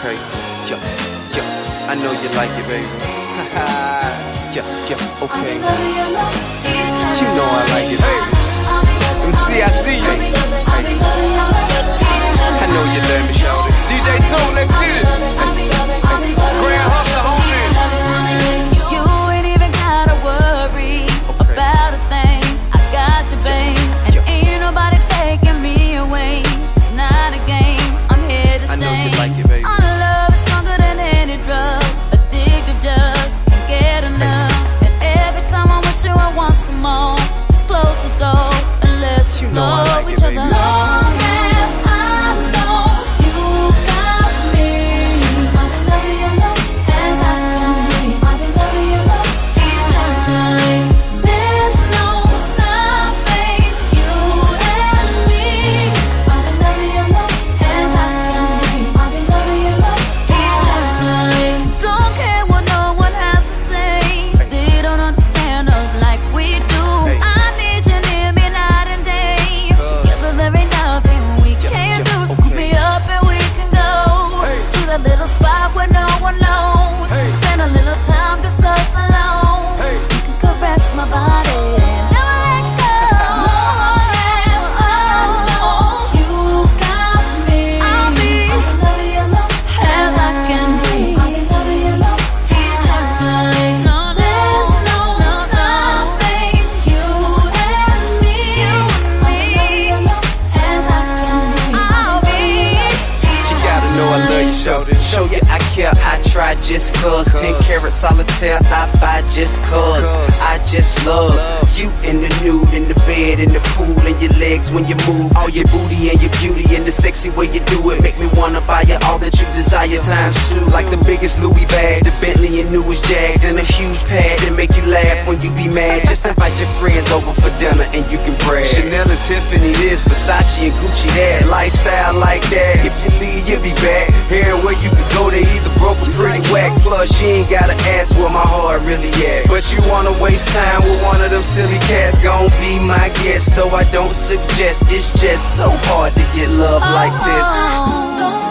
Okay, yo, yo, I know you like it, baby. yo, yo, okay. You know I like it, baby. MC, I see you. Show you. I I just cause. Ten carat solitaire, I buy just cause. I just love you in the nude, in the bed, in the pool, and your legs when you move. All your booty and your beauty and the sexy way you do it. Make me wanna buy you all that you desire times two. Like the biggest Louis bag, the Bentley and newest Jags, and a huge pad that make you laugh when you be mad. Just invite your friends over for dinner and you can brag. Chanel and Tiffany this, Versace and Gucci that. Lifestyle like that. If you leave, you'll be back. Here where you can go, Plus, you ain't gotta ask where my heart really at. But you wanna waste time with one of them silly cats. Gon' be my guest, though I don't suggest. It's just so hard to get love like this. Oh,